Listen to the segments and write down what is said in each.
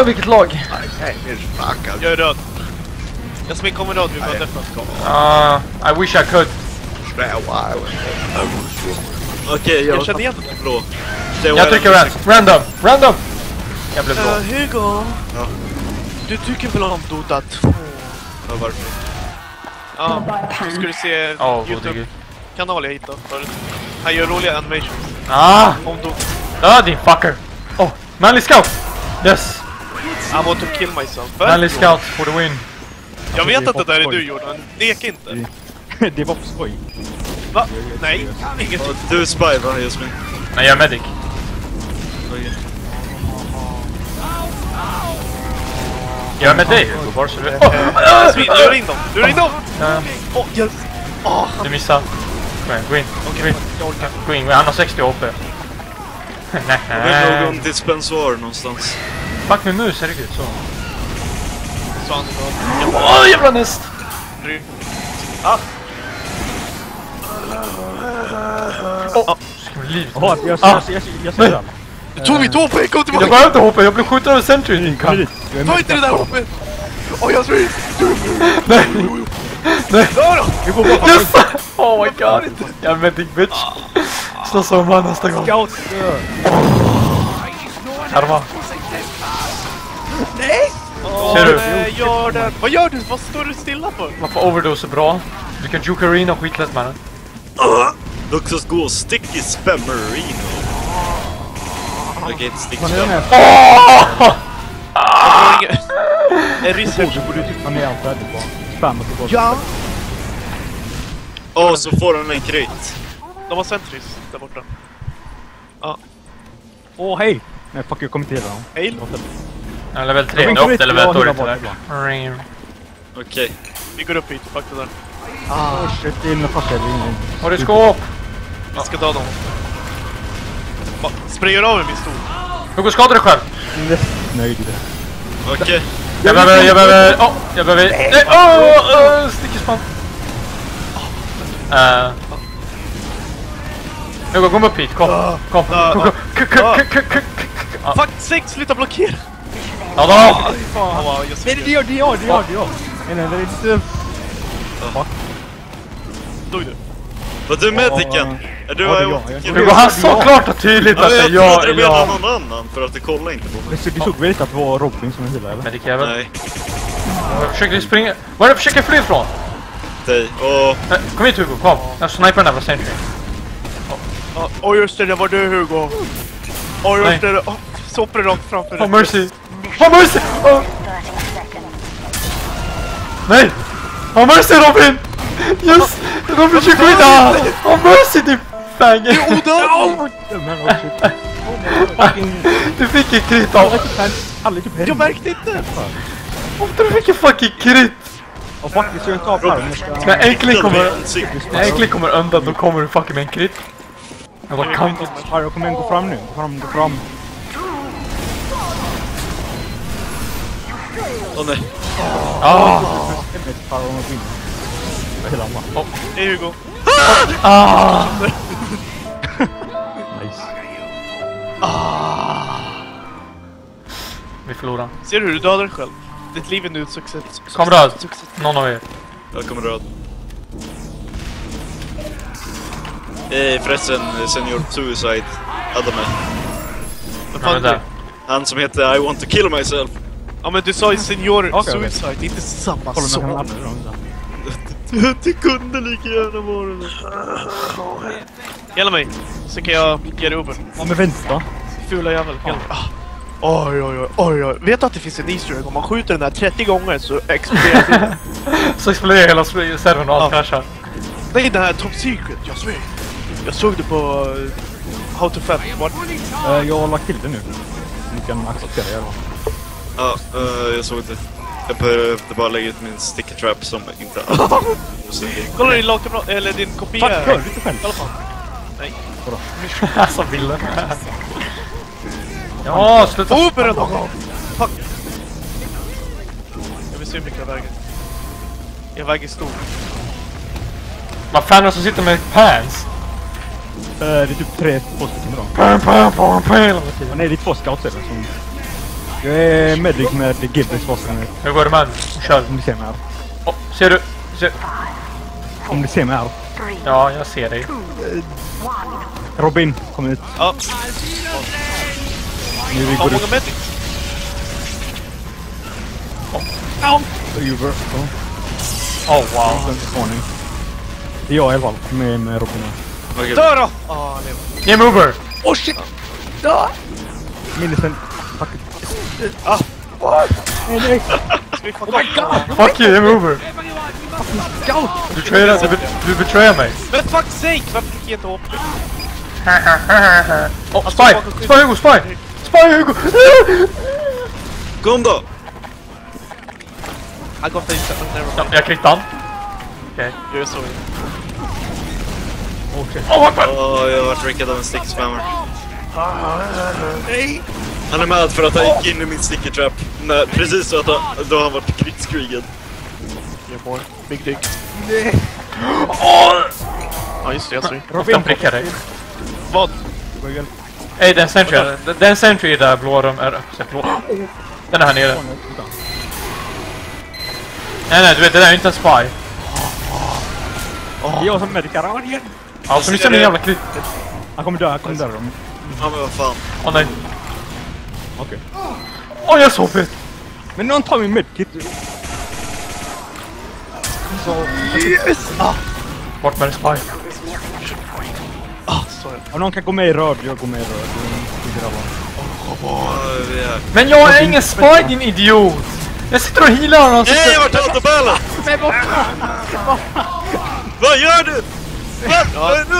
Åh, vilket lag! Är fuck Jag är röd. Jag sminkar om en röd, vi var Nej. deffa. Ah, I wish I could. Okej, jag, Jag känner igen tappade blå. Jag trycker ran random, random! Jag blev blå. Uh, Hugo. Ja. Du tycker väl om Dota 2? Ja, varför? Ja, ska du se gud. Youtube-kanal jag hittade förut. Han gör roliga animations Ah! om Dota. Död din fucker! Oh, manly scout! Yes! I want to kill myself. Manly scout for the win. Jag vet att det där är du Jordan. Lek inte. det var på skoj. Va? Nej, inget. Du är spy va, Jasmin? Nej, jag är medic. Jag är med dig Hugo, bara så du vet. Lura in dem! Lura in dem! Åh, yes! Åh, du missade. Kom igen, gå in. Gå in. jag orkar. Gå in, han har 60 HP. Nej, Det är någon nej. dispensoar någonstans. Fuck min mus, herregud. Så. Sa han då. Åh, jävla näst! Rygg. Ska vi livet? Jaha, jag Ah. ser, jag ser, jag ser den. Du tog mitt HP! Kom Jag tillbaka! behöver inte hoppa, jag blev skjuten av en sentry. Ta med. inte det där HP! Åh, jag svin! Nej! Nej! Vi går bara Yes! Oh my god! Jag är medic bitch. Slåss om han nästa gång. Scout. Karma. Nej! Åh, Ser du? nej, Jordan! Vad gör du? Vad står du stilla för? Varför overdose är bra? Du kan juka arena skitlätt oss gå sticky spammerino. Okej, inte sticky Man är med. Åh! Jag får ingen... En Oh, research. du borde trycka ner allt bara. Spam och tillbaka. Ja! Åh, så får han en krit. De har sentries där borta. Åh, hej! Nej, fuck, jag kommer inte hela dem. Hail. Ja, level 3. Jag Nu vill upp inte till level vara 1 hela dåligt? Ring. Okej. Vi går upp hit, fuck det där. Ah, shit, det är mina farsa eller ingen. Har du skåp? Vi ska ta dem. Sprayar av med min stol. Hugo skadar dig själv. Nöjd. Okej. Jag behöver, jag behöver, åh, jag behöver, nej, åh, oh, sticky span. Uh. Hugo, kom upp hit, kom, kom, Ah, kom, ah, kom, k- k- ah. k- k- k- k- Fuck, sex, sluta blockera! Ja då! Fan, vad jag Nej, det gör, det gör, det gör, det gör. Nej, nej, det är inte... Dog du? Var du medicen? Är du Ja, är jag. Jag- kill Hugo, han sa klart och tydligt Ja, att det är jag jag trodde du jag. någon annan för att du kollade inte på mig. Det såg, väl lite att det var Robin som healade, eller? Medikjävel. Nej, Jag försöker springa. Var är det du försöker fly ifrån? dig. Och Nej, Kom hit Hugo, kom. Jag snipar den där från sentry. Ja, Åh just det, det var du Hugo. Nej. just det, oh, soppar rakt framför Oh dig. mercy! Oh mercy! Oh. Nej! Oh mercy Robin! Yes! Robin försöker skydda! Oh mercy din fang! Odödlig! Oh shit. Fucking... Du fick en krit av... Är typ Jag märkte inte! Du fick en fucking krit! Och fuck, vi ska inte av här. När äntligen kommer... När kommer undan, då kommer du fucking med en krit. Jag bara kan Ja, jag kommer gå fram nu. Gå fram, gå fram. Åh nej. Ah! Jag vet inte om jag vinner. Jag hela alla. Hej Hugo. Ah! Nice. Vi förlorar. Ser du hur du dödar dig själv? Ditt liv är nu ett success. Kom röd. Någon av er. Jag kommer röd. Eh, förresten, Senior Suicide hade mig. Vad fan det? Han som heter I want to kill myself. Ja men du sa ju senior okej. suicide, inte samma sak. det kunde lika gärna vara det. Hela mig, så kan jag ge dig Uber. Ja, men vänta. Fula jävel. Hela mig. Ah. Oj, oj, oj, oj, oj. Vet du att det finns en Easter egg? Om man skjuter den där 30 gånger så exploderar filmen. Så exploderar hela servern och allt Ja. kraschar. Nej, den här Top Secret, jag svär. Jag såg det på uh, How to Fat. What? Eh, Jag har lagt till det nu. Ni kan acceptera det. Ja, eh, jag såg det. Jag behövde bara lägga ut min sticker trap som inte. Kolla din lagkamrat, eller din kopia. Fuck, hör du inte själv? Nej. Alltså Wille. Ja, sluta. Någon gång! Fuck. Jag vill se hur mycket jag väger. Jag väger stor. Vad fan är det som sitter med pants? Eh, Det är typ tre, två stycken pam, pam, pam. Nej, det är två scouts är det som... Jag är medic med Gibbons vapen. Hur går det med Kör. Om du ser mig här. Oh, ser du? Ser... Om du ser mig här. Ja, jag ser dig. Robin, kom ut. Ja, Nu vi går ut. medics. Uber. Oh wow. Det är jag i alla fall. Med, med Robin. Okej. Dö då! Ah, lever. Game over! Oh shit! Millicent. Fuck. Ah. Nej, nej. Ska vi fuck off? Fuck you, game over! Du betrayar, du, be, du betrayar mig. Men fuck sake! Varför fick jag inte HP? Oh, spy! Spy Hugo, spy! Spy Hugo! Kom då! I got face set. Never Ja, mind. jag klickade han. Okej. Jag är så Oh. Oh! Åh, jag har varit rickad av en stick spammer. Nej! Han är mad för att han gick in i min sticky trap. När, precis så att han, då han varit krigskrigad. Yeah boy. Big dick. Åh! Ja just det, jag såg. Ofta prickar dig. Vad? Ey, den sentry, den sentry det blå rum är... blå. Den är här nere. Nej nej, du vet det där är inte en spy. Det är jag som medicar. Han igen. Alltså missar min jävla klick. Han kommer dö. Han kommer dö. Ja men vad fan. Åh nej. Okej. Åh jag är så fet! Men någon tar min medkit. Bort med en spy. Ah, sorry. Om någon kan gå med i röd, jag går med i röd. Men jag är ingen spy din idiot! Jag sitter och healar honom. Nej, jag vart autoballen! Vad gör du? Vad? Nu?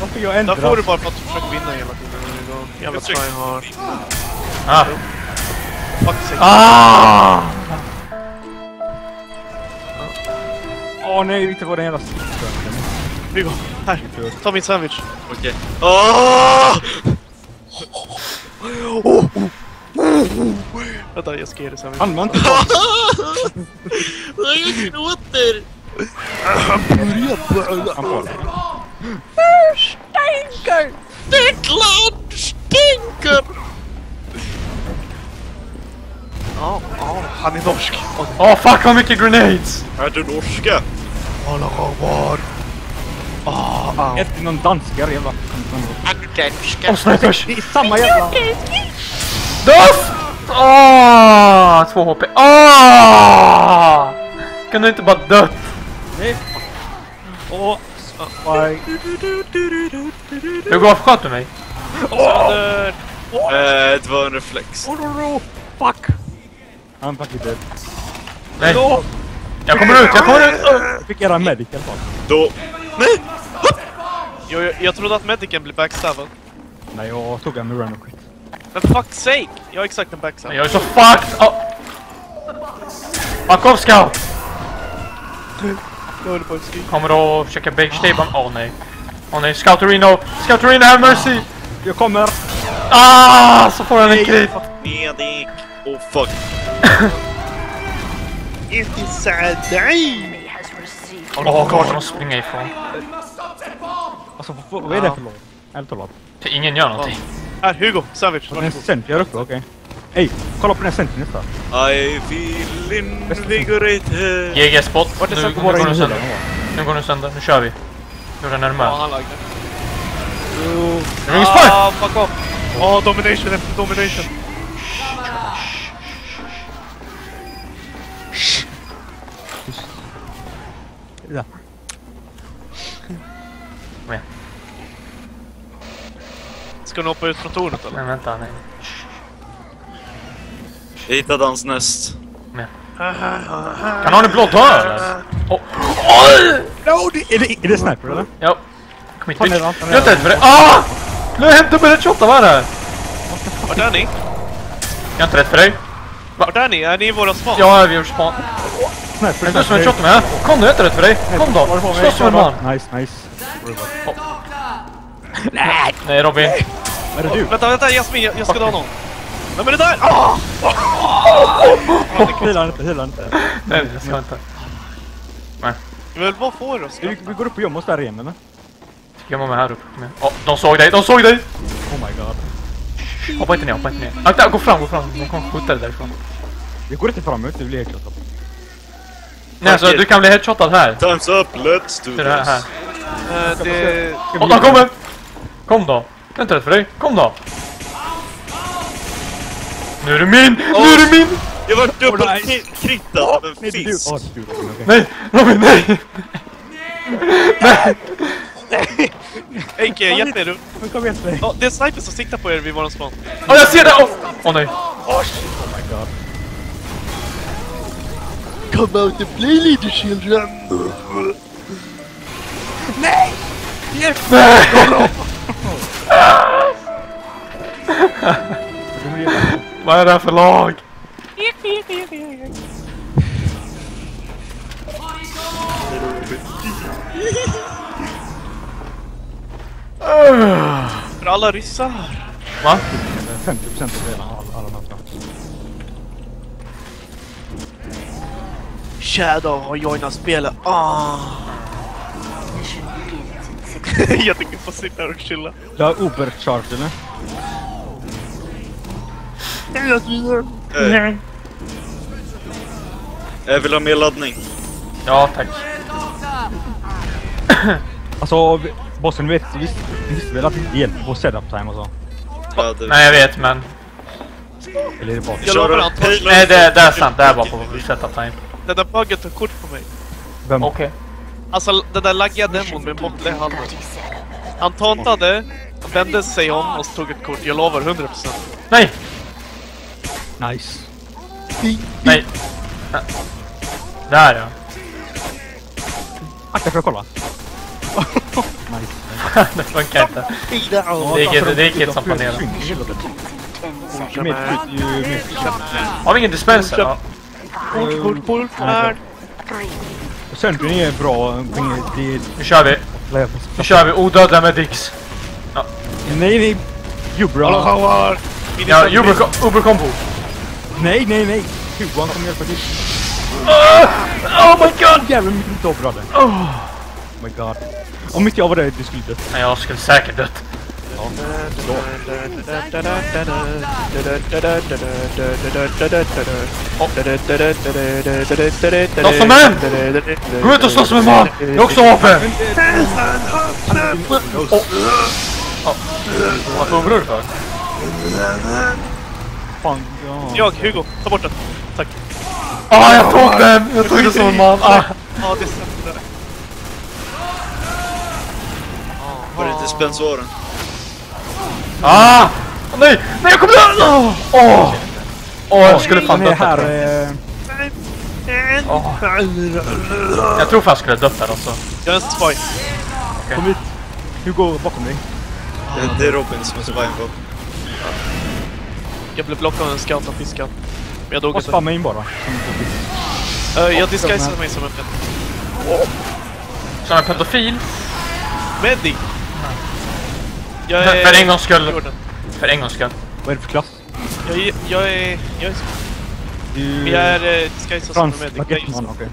Varför jag Där ändrar? får du bara för att du försöker vinna hela tiden. Jävla tryhard. Ah. Fuck sake. Ah! Åh nej, inte var den jävla sticken. Hugo, här. Ta min sandwich. Okej. Åh! Vänta, jag ska ge dig sandwich. Använd inte Jag gråter! Han får det. Det är klart det stinker! Ja, ja, han är norsk. Åh fuck vad mycket grenades! Är du norska? Alla var. Ah, ah. Efter någon danskar jävla... Åh snipers! Det är samma jävla... Duff! Åh! Två HP. Åh! Kan du inte bara dött? Åh. Hur går sköt du mig? Sönder. Eh, det var en reflex. Oh, no, no. Fuck! Han fucking dead. Nej. Jag kommer ut, jag kommer ut! Jag fick era medic i alla fall. Då... Nej! Jag, jag, jag trodde att medicen blev backstabbad. Nej, jag tog en med och quit. Men fuck sake! Jag har exakt en backstab. Jag är så fucked! Oh. Fuck off scout! Jag håller på att skrika. Kommer att försöka backstaba Åh nej. Åh nej, Scouterino! Scouterino have mercy! Jag kommer! Ah! Så får han en crit! Medic! Oh fuck. Inte sadai! Åh oh, god, de springer ifrån. Alltså vad, är det för låt? För ingen gör någonting. Här, Hugo. Sandwich. Den är Varsågod. jag är uppe, okej. Ey, kolla på den centern nästa. I feel invigorated. GG-spot. Vart är Nu, nu går in sönder. Nu går den sönder. Nu kör vi. Hur den är Ja, han lagde. Ring spy! Ah, fuck off! Åh, domination efter domination. Ja. Ska ni hoppa ut från tornet eller? Men vänta, nej. Jag hittade hans näst. Kan han i blå dö eller? Åh. Oj! No, det, är, det, är det sniper eller? Ja. Kom hit Ta ta Jag är inte rädd för det. Ah! Nu har jag ett shot av vad är det här? Vart är ni? Jag är inte rädd för dig. Vart är ni? Är ni i våra span? Jag har övergjort span. Sniper, Är det du som är shot med? Kom nu, jag är inte rädd för dig. Kom då. Slåss som en man. Nice, nice. Nej Robin. Är det du? Vänta, vänta, Jasmin, jag, jag ska dra någon. Vem är det där? Ah! Hila inte, hila inte. Nej, jag ska inte. Jag vill bara få er att Vi, vi går upp och gömmer oss där igen eller? Gömma mig här uppe. Åh, de såg dig, de såg dig! Oh my god. Hoppa inte ner, hoppa inte ner. Akta, gå fram, gå fram. De kommer skjuta dig därifrån. Jag går inte framåt, det blir helt klart. Nej, så du kan bli headshotad här. Time's up, let's do du här? här. this. Eh, det... Åh, han kommer! Kom då. Jag är inte rädd för dig. Kom då. Nu är du min! Nu är du min! Jag var dubbelkrittad av en Nej, fisk. Du. Okej. Nej! Robin, nej! Henke, hjälp mig du. Men kom igen till mig. Ja, det är sniper som siktar på er vid våran spawn. Åh, jag ser det! Åh Åh, nej. Oh my god. Come out and play little children! Nej! Vad är det här för lag? För alla ryssar. Va? 50% av spelarna, alla, alla möten. Shadow har joinat spelet. Ah. jag tänker få sitta här och chilla. Du har Uber-charge eller? Eh, Jag vill ha mer laddning. Ja, tack. Alltså, bossen vet, visst, visste väl att det inte hjälper på setup time och så? Ja, det- Nej, jag vet, men... Eller är det bara... Jag lovar att Nej, det, det är sant. Det är bara på setup time. Den där buggen tog kort på mig. Vem? Okej. Alltså den där laggiga demon med måttliga halvor. Han tantade, vände sig om och tog ett kort. Jag lovar 100%. Nej! Nice. Nej! Där ja. Akta för att kolla. nice. det funkar inte. Det gick inte, det gick inte som planerat. Har vi ingen dispenser? Kort, kort, här. Söndring är bra. Nu kör vi. Nu kör vi odödliga medics. Nej, nej. Jubra. Hallå, hallå. Ja, Uber- Uber-combo. Nej, nej, nej. Hugo kommer hjälpa till. Oh my god! Jävlar mycket inte bra det. Oh my god. Om inte jag var där, du skulle dött. Nej, jag skulle säkert dött. Slåss som män! Gå ut och slåss med man! Jag har också vapen! Varför oroar du för? Fan, ja. Jag, Hugo, ta bort den. Tack. Ah, jag tog den! Jag tog den som en man. Ah. Ja, det stämmer. Var det dispensoren? Ah! Åh, nej! Nej, jag kommer dö! Åh! Åh! Åh, jag skulle fan dött här. Åh. Jag tror fan jag skulle dött där alltså. Jag är en spy. kom hit. Hugo bakom dig. Det, det är Robin som är på. Jag blev blockad av en scout av fiskan. Men jag dog Och inte. spamma in bara. Uh, jag disguisade mig som en pet. Som en pedofil. Meddi! Jag För, är... för en gångs skull. För en gångs skull. Vad är det för klass? Jag är... Jag är... Jag är... Du... Jag är uh, disguisad som en Frans medic. Baguetteman, okej.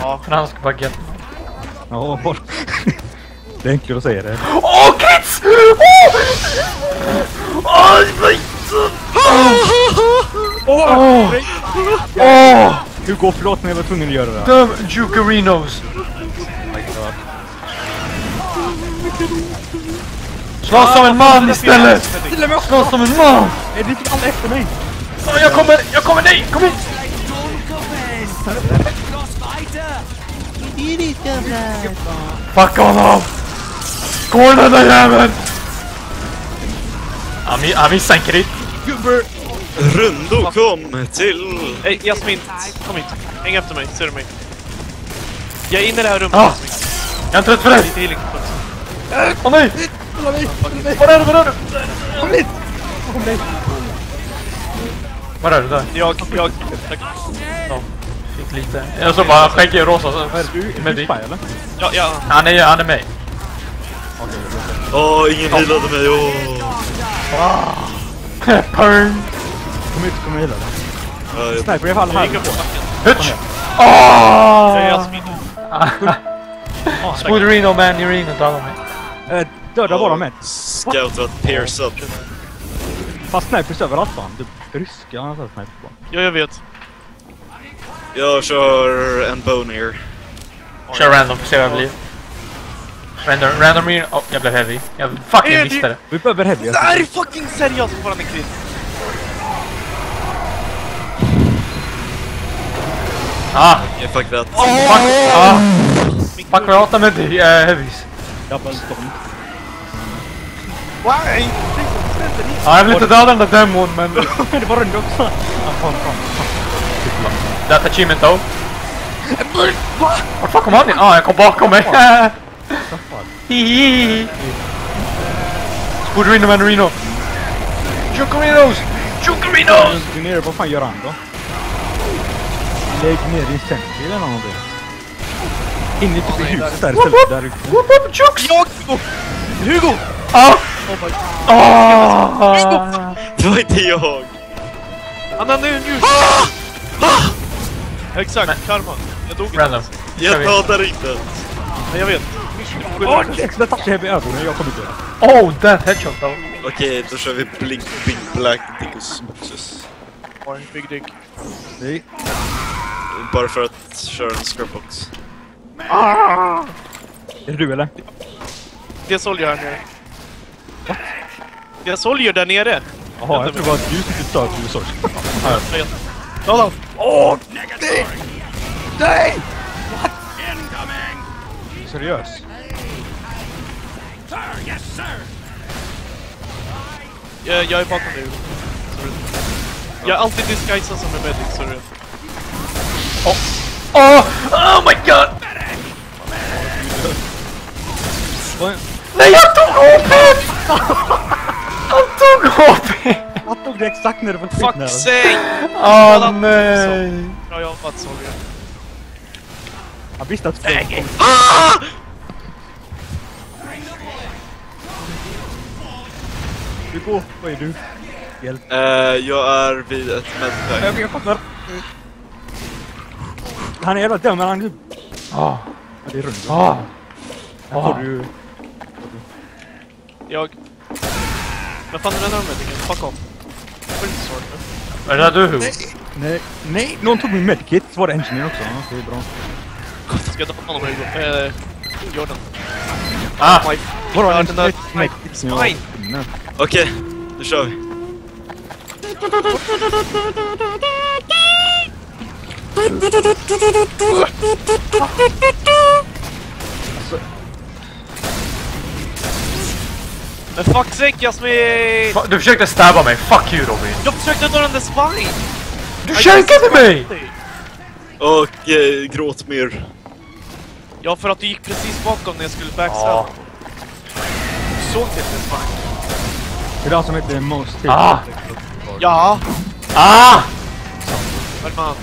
Ja. Fransk baguette. Ja, bara... Det är enklare att säga det. Åh, kids! Åh! Åh, nej! Åh! Åh! Hugo, förlåt men jag var tvungen att göra det. Döm Jukerinos! Slåss som en man istället! Slåss som en man! Är det inte alla efter mig? Åh, Jag kommer, jag kommer, nej! Kom hit! Fuck honom! Skål den där jäveln! Han missade en krit. Rundo kom till... Hej, Jasmin. Kom hit. Häng efter mig. Ser du mig? Jag är inne i det här rummet, Ah. Jasmin. Jag är inte rädd för dig! Lite healing. Åh nej! Var är du? Var är du? Kom hit! Var är du? Där? Jag, jag... Tack. Fick lite. Jag såg bara skäggig och rosa. Med dig. Ja, ja. Han är, han är med. Åh, ingen healade mig, åh! Pern! Kom hit, kom och hila dig. Jag- Sniper i Jag på backen. Hutch! Jag är Åh! Jasmin. Spooderino man, Urino dödade mig. Eh, döda bara med. Scout var piercad. Fast snipers överallt fan. Typ ryska har jag sett snipers på. Ja, jag vet. Jag kör en boner. Kör random, får se vad det blir. Random, random in... Oh, jag blev heavy. Jag fucking Eh, visste det. Vi behöver heavy. Det här är fucking seriöst fortfarande krit. Ah! Jag fuck that. Fuck! Ah! Fuck vad jag hatar med dig, äh, heavies. Double storm. Why? Ja, jag vill inte döda den där demon men... det var runda också. Ja, fan, fan. That achievement though. Vart fan kom han in? Ah, jag kom bakom mig. Spudrino Mandarino. Chocorinos! Chocorinos! Du nere, vad fan gör han då? Lägg ner din sentry eller någonting. Inne typ i huset där istället. Där ute. Whoop whoop chooks! Jag! Hugo! Ah! Oh my... Ah! Det var inte jag! Han har nu njut! Exakt, karma. Jag dog inte. Random. Jag dödar inte! Nej, jag vet. Åh, extra touch heavy ögonen. Jag kommer dö. Oh, that headshot though. Okej, då kör vi Blink Big Black Dickus Boxes. Oj, Big dick. Nej. Bara för att köra en scrubbox. Är det du eller? Det är Soldier här nere. Det är Soldier där nere. Jaha, jag tror det var att du sitter och stör till USA. Jag vet. Ja, då. Seriös? Jag, jag är bakom dig. Hugo. Så du- Jag är alltid disguisad som en medic, så du vet. Oh! Oh my god! Vad- Nej, jag tog HP! Han tog HP! Han tog det exakt när det var Fuck skitnära. sake! Åh nej! Bra jobbat Soldier. Han visste att det kom. Du går. Vad är du? Hjälp. Eh, jag är vid ett medpack. Jag fattar. Han är jävla dum men han är... Ah, Ja, det är runt. ah, Här får ah. du... Jag... Men fan räddar de medicen? Fuck off. Får inte svara nu. Är det där du Hugo? Nej, nej, någon tog min medkit. Så var det engineer också. Ja, det är bra. Ska jag döda honom Hugo? Eh... Jordan. Ah! My... Vadå en den medkit som jag Finner? Okej, nu kör vi. Men fuck sake Jasmin! Du försökte stabba mig, fuck you Robin! Jag försökte dra den där spine! Du käkade mig! Och eh, gråt mer. Ja, för att du gick precis bakom när jag skulle backstab. Ja. Du såg inte spine. Det är det han som heter Most Tape. Ah. Ja! Ah! Men man.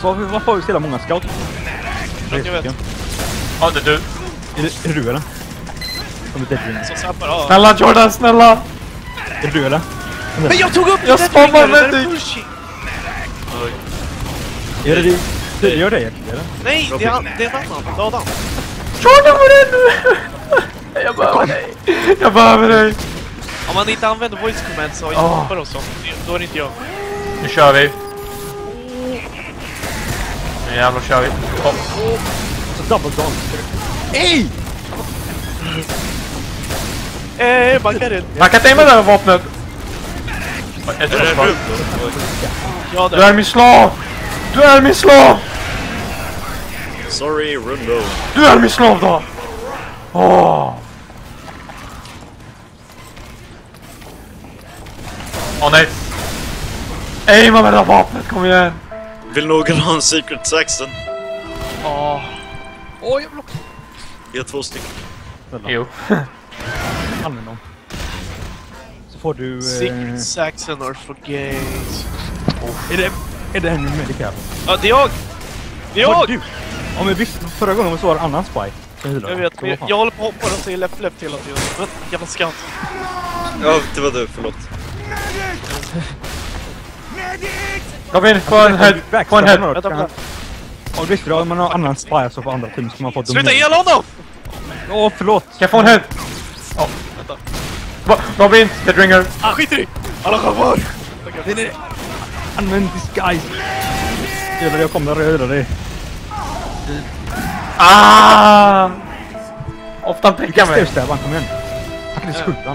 Så varför, varför har vi så jävla många att jag vet. Ja, det är du. Är det, är det du eller? Som är deadwing. Som zappar, ja. Snälla Jordan, snälla! Är det du eller? Men jag tog upp Jag det spammar med det dig. Är det du? Det gör det egentligen eller? Nej, det är, det är en annan. Jordan, var är du? Jag behöver dig. Jag behöver dig. Om man inte använder voice command så Ah. stoppar och sånt, då är det inte jag. Nu kör vi. Nu jävlar kör vi. Kom. Så double down. Ey! Eh, backa den. Backa dig med det här vapnet! Ett? Ja, Du är min slav! Du är min slav! Sorry, Rundo. Du är min slav då! Åh! Åh nej! Aima med det där vapnet, kom igen! Vill någon ha en Secret Saxon? Åh. Åh, jag vill också. Jag har två stycken. Snälla, Jo. använd dem. Så får du... Eh, Secret Saxon or for gays. är det, är det en medic här? Ja, det är jag! Det är jag! du? Ja men visst, förra gången så var det en annan spy. Jag vet, jag, jag håller på att hoppa och säger läpp läpp hela tiden. Men jävla scout. Ja, det var du. Förlåt. Jag vill få en head, få en head. Om du om man har annan spire så får andra team som har fått Sluta ihjäl honom! Åh, förlåt. Kan jag få en head? Ja, vänta. Robin, headringer. Ah, skit i Alla chaufför! Använd disguise. Jävlar, jag kommer att röra dig. Ah! Ofta prickar mig. Just det. Kom igen. Han kan skjuta